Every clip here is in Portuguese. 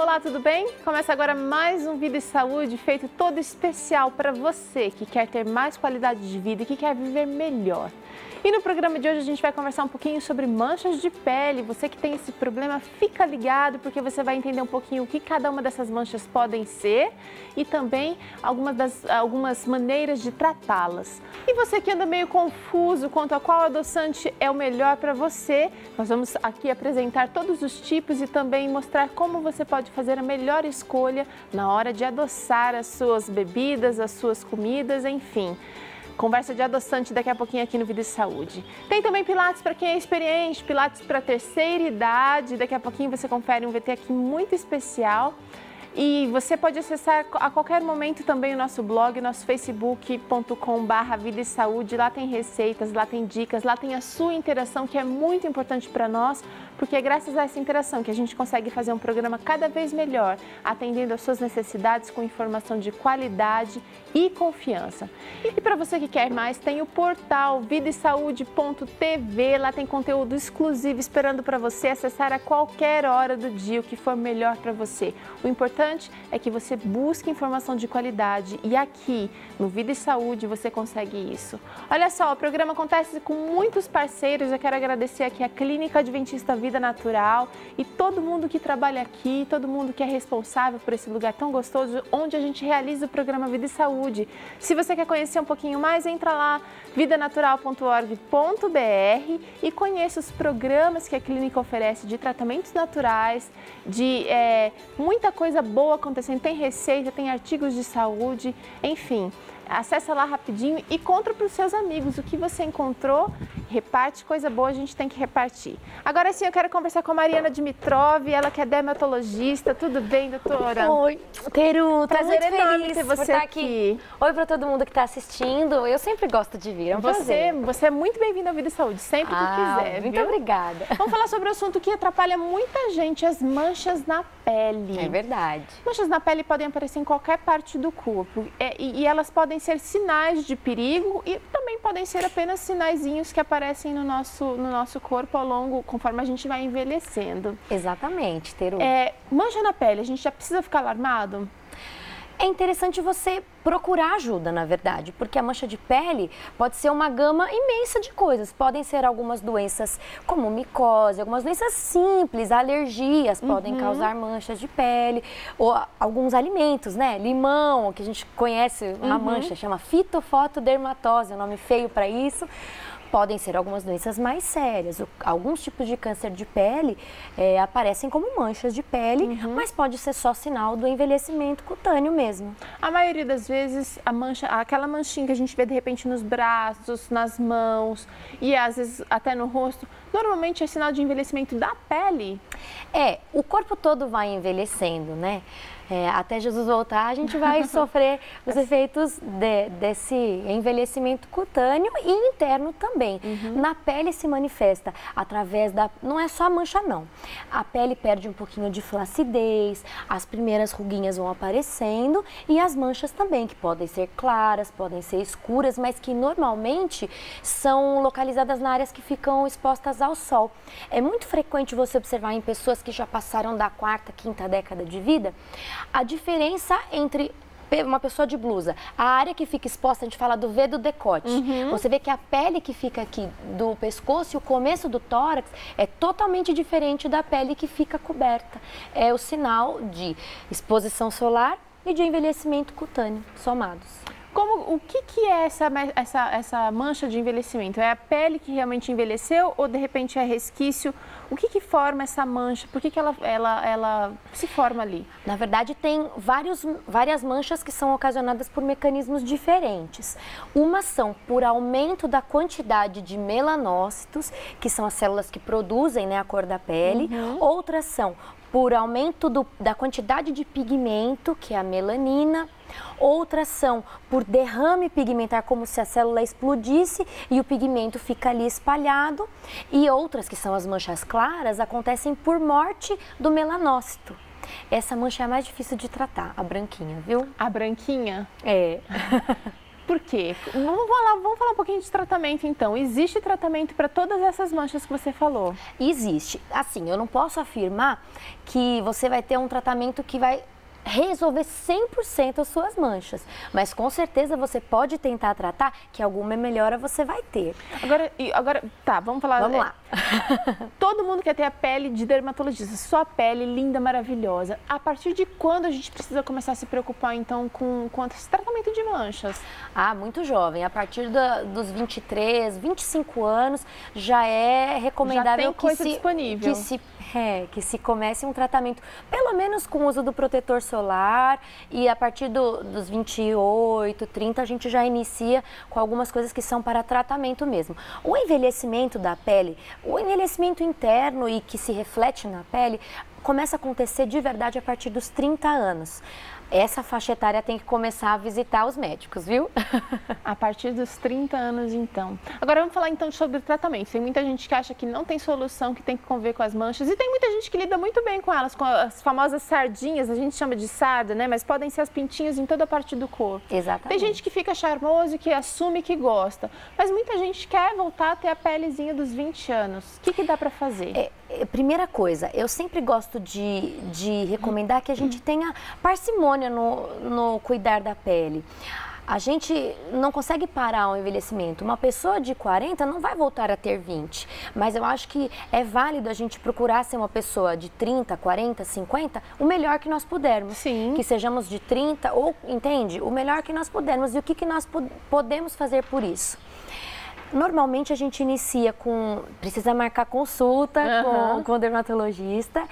Olá, tudo bem? Começa agora mais um Vida e Saúde feito todo especial para você que quer ter mais qualidade de vida e que quer viver melhor. E no programa de hoje a gente vai conversar um pouquinho sobre manchas de pele. Você que tem esse problema, fica ligado porque você vai entender um pouquinho o que cada uma dessas manchas podem ser e também algumas, das, algumas maneiras de tratá-las. E você que anda meio confuso quanto a qual adoçante é o melhor para você, nós vamos aqui apresentar todos os tipos e também mostrar como você pode fazer a melhor escolha na hora de adoçar as suas bebidas, as suas comidas, enfim. Conversa de adoçante daqui a pouquinho aqui no Vida e Saúde. Tem também Pilates para quem é experiente, Pilates para terceira idade. Daqui a pouquinho você confere um VT aqui muito especial. E você pode acessar a qualquer momento também o nosso blog, nosso facebook.com.br Vida e Saúde. Lá tem receitas, lá tem dicas, lá tem a sua interação, que é muito importante para nós, porque é graças a essa interação que a gente consegue fazer um programa cada vez melhor, atendendo às suas necessidades com informação de qualidade e confiança. E para você que quer mais, tem o portal vidaesaude.tv, lá tem conteúdo exclusivo esperando para você acessar a qualquer hora do dia o que for melhor para você. O importante importante é que você busque informação de qualidade e aqui no Vida e Saúde você consegue isso. Olha só, o programa acontece com muitos parceiros. Eu quero agradecer aqui a Clínica Adventista Vida Natural e todo mundo que trabalha aqui, todo mundo que é responsável por esse lugar tão gostoso onde a gente realiza o programa Vida e Saúde. Se você quer conhecer um pouquinho mais, entra lá vidanatural.org.br e conheça os programas que a clínica oferece de tratamentos naturais, de é, muita coisa boa acontecendo. Tem receita, tem artigos de saúde, enfim. Acesse lá rapidinho e conta para os seus amigos o que você encontrou. Reparte coisa boa, a gente tem que repartir. Agora sim, eu quero conversar com a Mariana Dimitrov, ela que é dermatologista. Tudo bem, doutora? Oi, Teru, prazer muito feliz ter você aqui. aqui. Oi para todo mundo que está assistindo. Eu sempre gosto de vir, é um você, prazer. Você é muito bem-vinda ao Vida e Saúde, sempre ah, que quiser. Muito viu? obrigada. Vamos falar sobre o assunto que atrapalha muita gente, as manchas na pele. É verdade. Manchas na pele podem aparecer em qualquer parte do corpo é, e, e elas podem ser sinais de perigo e também podem ser apenas sinaizinhos que aparecem no nosso, no nosso corpo ao longo, conforme a gente vai envelhecendo. Exatamente, Teru. É, mancha na pele, a gente já precisa ficar alarmado? é interessante você procurar ajuda, na verdade, porque a mancha de pele pode ser uma gama imensa de coisas. Podem ser algumas doenças como micose, algumas doenças simples, alergias podem Uhum. causar manchas de pele, ou alguns alimentos, né? Limão, que a gente conhece uma Uhum. mancha, chama fitofotodermatose, é um nome feio para isso podem ser algumas doenças mais sérias. Alguns tipos de câncer de pele eh, aparecem como manchas de pele, Uhum. mas pode ser só sinal do envelhecimento cutâneo mesmo. A maioria das vezes, a mancha, aquela manchinha que a gente vê de repente nos braços, nas mãos e às vezes até no rosto, normalmente é sinal de envelhecimento da pele. É, o corpo todo vai envelhecendo, né? É, até Jesus voltar, a gente vai sofrer os efeitos de- desse envelhecimento cutâneo e interno também. Na pele se manifesta através da. Não é só a mancha, não. A pele perde um pouquinho de flacidez, as primeiras ruguinhas vão aparecendo e as manchas também, que podem ser claras, podem ser escuras, mas que normalmente são localizadas nas áreas que ficam expostas ao sol. É muito frequente você observar em pessoas que já passaram da quarta, quinta década de vida, a diferença entre uma pessoa de blusa, a área que fica exposta, a gente fala do V do decote. Você vê que a pele que fica aqui do pescoço e o começo do tórax é totalmente diferente da pele que fica coberta. É o sinal de exposição solar e de envelhecimento cutâneo somados. Como, o que, que é essa, essa, essa mancha de envelhecimento? É a pele que realmente envelheceu ou de repente é resquício? O que, que forma essa mancha? Por que, que ela, ela, ela se forma ali? Na verdade, tem vários, várias manchas que são ocasionadas por mecanismos diferentes. Umas são por aumento da quantidade de melanócitos, que são as células que produzem né, a cor da pele. Outras são por aumento do- da quantidade de pigmento, que é a melanina. Outras são por derrame pigmentar, como se a célula explodisse e o pigmento fica ali espalhado. E outras, que são as manchas claras, acontecem por morte do melanócito. Essa mancha é a mais difícil de tratar, a branquinha, viu? A branquinha? É. Por quê? Vamos falar, vamos falar um pouquinho de tratamento então. Existe tratamento para todas essas manchas que você falou? Existe. Assim, eu não posso afirmar que você vai ter um tratamento que vai resolver 100% as suas manchas. Mas com certeza você pode tentar tratar que alguma melhora você vai ter. Agora, agora tá, vamos falar. Vamos lá. Todo mundo quer ter a pele de dermatologista, sua pele linda, maravilhosa. A partir de quando a gente precisa começar a se preocupar então com, com esse tratamento de manchas? Ah, muito jovem. A partir da, dos 23, 25 anos já é recomendável já tem coisa que, se, disponível. que se é, que se comece um tratamento, pelo menos com o uso do protetor solar e a partir do, dos 28, 30 a gente já inicia com algumas coisas que são para tratamento mesmo. O envelhecimento da pele, o envelhecimento interno e que se reflete na pele, começa a acontecer de verdade a partir dos 30 anos essa faixa etária tem que começar a visitar os médicos, viu? A partir dos 30 anos, então. Agora vamos falar então sobre tratamento. Tem muita gente que acha que não tem solução, que tem que conviver com as manchas, e tem muita gente que lida muito bem com elas, com as famosas sardinhas, a gente chama de sarda, né? Mas podem ser as pintinhas em toda a parte do corpo. Exatamente. Tem gente que fica charmoso, que assume que gosta, mas muita gente quer voltar a ter a pelezinha dos 20 anos. O que, que dá para fazer? É, é, primeira coisa, eu sempre gosto de, de recomendar que a gente tenha parcimônia no, no cuidar da pele. A gente não consegue parar o envelhecimento. Uma pessoa de 40 não vai voltar a ter 20. Mas eu acho que é válido a gente procurar ser uma pessoa de 30, 40, 50, o melhor que nós pudermos. Sim. Que sejamos de 30 ou, entende? O melhor que nós pudermos. E o que, que nós podemos fazer por isso? Normalmente a gente inicia com. Precisa marcar consulta uhum. com, com o dermatologista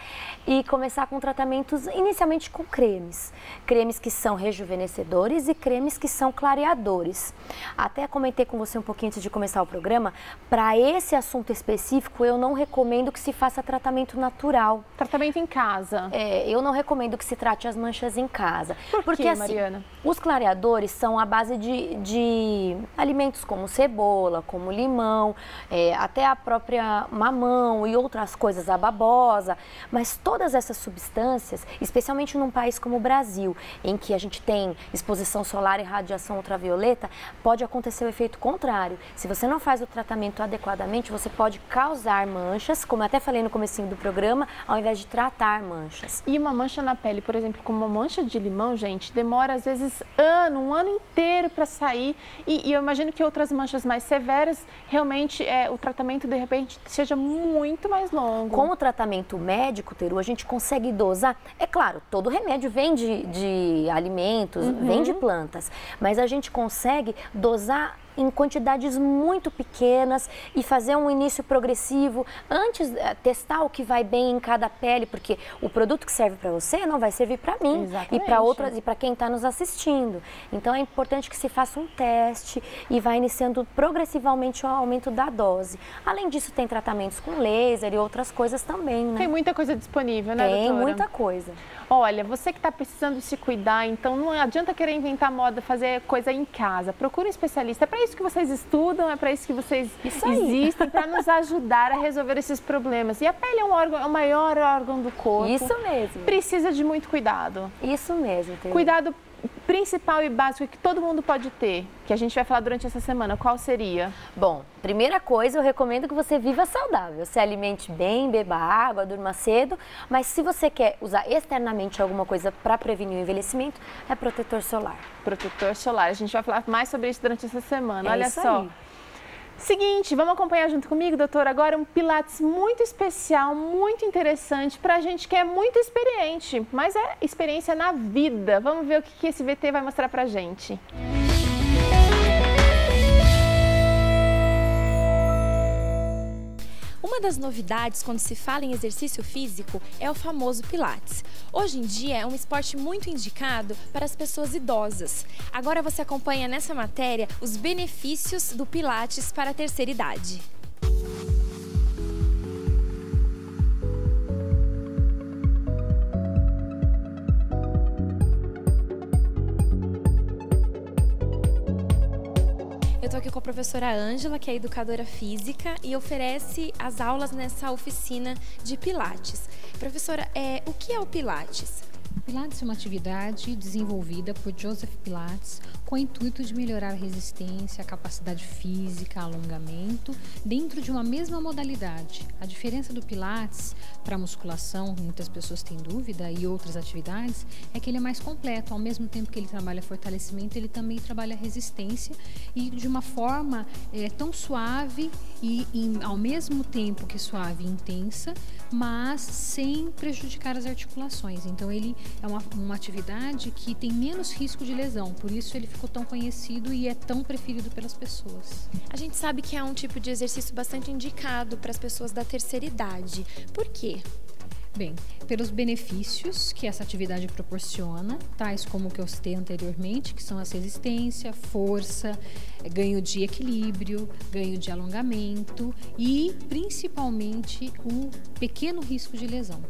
e começar com tratamentos inicialmente com cremes. Cremes que são rejuvenescedores e cremes que são clareadores. Até comentei com você um pouquinho antes de começar o programa, para esse assunto específico eu não recomendo que se faça tratamento natural. Tratamento em casa? É, eu não recomendo que se trate as manchas em casa. Por porque quê, assim, Mariana? os clareadores são a base de, de alimentos como cebola, como limão, é, até a própria mamão e outras coisas, a babosa. Mas todas essas substâncias, especialmente num país como o Brasil, em que a gente tem exposição solar e radiação ultravioleta, pode acontecer o efeito contrário. Se você não faz o tratamento adequadamente, você pode causar manchas, como até falei no comecinho do programa, ao invés de tratar manchas. E uma mancha na pele, por exemplo, como uma mancha de limão, gente, demora às vezes ano, um ano inteiro para sair. E, e, eu imagino que outras manchas mais severas realmente é, o tratamento de repente seja muito mais longo. Com o tratamento médico, Teru, a gente consegue dosar. É claro, todo remédio vem de, de alimentos, uhum. vem de plantas, mas a gente consegue dosar em quantidades muito pequenas e fazer um início progressivo antes eh, testar o que vai bem em cada pele, porque o produto que serve para você não vai servir para mim Exatamente. e para outras e para quem está nos assistindo. Então é importante que se faça um teste e vá iniciando progressivamente o aumento da dose. Além disso, tem tratamentos com laser e outras coisas também, né? Tem muita coisa disponível, né, Tem doutora? muita coisa. Olha, você que está precisando se cuidar, então não adianta querer inventar moda, fazer coisa em casa. Procure um especialista. É para isso que vocês estudam, é para isso que vocês isso existem, para nos ajudar a resolver esses problemas. E a pele é um órgão, é o maior órgão do corpo. Isso mesmo. Precisa de muito cuidado. Isso mesmo. Cuidado principal e básico que todo mundo pode ter, que a gente vai falar durante essa semana, qual seria? Bom, primeira coisa, eu recomendo que você viva saudável. Se alimente bem, beba água, durma cedo, mas se você quer usar externamente alguma coisa para prevenir o envelhecimento, é protetor solar. Protetor solar. A gente vai falar mais sobre isso durante essa semana. É Olha só. Aí. Seguinte, vamos acompanhar junto comigo, doutor, agora um Pilates muito especial, muito interessante para a gente que é muito experiente, mas é experiência na vida. Vamos ver o que esse VT vai mostrar para gente. Uma das novidades quando se fala em exercício físico é o famoso Pilates. Hoje em dia é um esporte muito indicado para as pessoas idosas. Agora você acompanha nessa matéria os benefícios do Pilates para a terceira idade. Com a professora Ângela, que é educadora física e oferece as aulas nessa oficina de Pilates. Professora, é, o que é o Pilates? Pilates é uma atividade desenvolvida por Joseph Pilates, com o intuito de melhorar a resistência, a capacidade física, alongamento, dentro de uma mesma modalidade. A diferença do Pilates para a musculação, muitas pessoas têm dúvida, e outras atividades, é que ele é mais completo. Ao mesmo tempo que ele trabalha fortalecimento, ele também trabalha resistência e de uma forma é, tão suave e, e ao mesmo tempo que suave e intensa, mas sem prejudicar as articulações. Então ele é uma, uma atividade que tem menos risco de lesão, por isso ele ficou tão conhecido e é tão preferido pelas pessoas. A gente sabe que é um tipo de exercício bastante indicado para as pessoas da terceira idade. Por quê? Bem, pelos benefícios que essa atividade proporciona, tais como o que eu citei anteriormente, que são a resistência, força, ganho de equilíbrio, ganho de alongamento e principalmente o pequeno risco de lesão.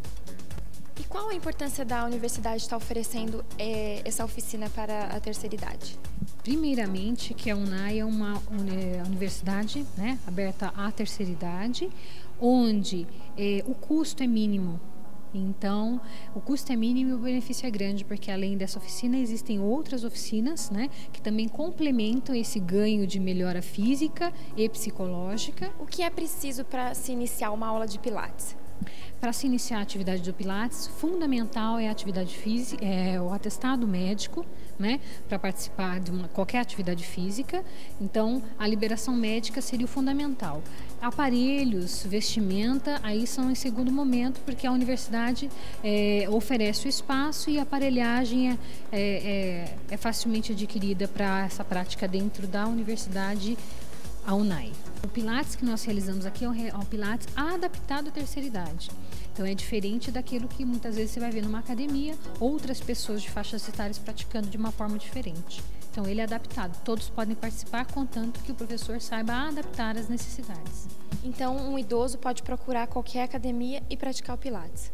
E qual a importância da universidade estar oferecendo é, essa oficina para a terceira idade? Primeiramente, que a UNAI é uma universidade né, aberta à terceira idade, onde é, o custo é mínimo então, o custo é mínimo e o benefício é grande, porque além dessa oficina, existem outras oficinas né, que também complementam esse ganho de melhora física e psicológica. O que é preciso para se iniciar uma aula de Pilates? Para se iniciar a atividade do Pilates, fundamental é a atividade física, é o atestado médico, né, para participar de uma, qualquer atividade física. Então, a liberação médica seria o fundamental. Aparelhos, vestimenta, aí são em segundo momento, porque a universidade é, oferece o espaço e a aparelhagem é, é, é, é facilmente adquirida para essa prática dentro da universidade a UNAI. O Pilates que nós realizamos aqui é um, é um Pilates adaptado à terceira idade. Então é diferente daquilo que muitas vezes você vai ver numa academia, outras pessoas de faixas etárias praticando de uma forma diferente. Então ele é adaptado, todos podem participar, contanto que o professor saiba adaptar as necessidades. Então um idoso pode procurar qualquer academia e praticar o Pilates.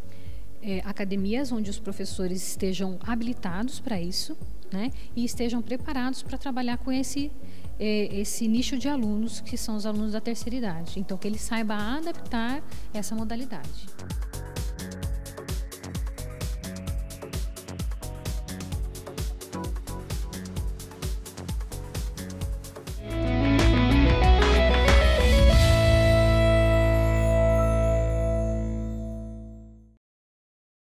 É, academias onde os professores estejam habilitados para isso, né, e estejam preparados para trabalhar com esse é, esse nicho de alunos que são os alunos da terceira idade. Então, que ele saiba adaptar essa modalidade.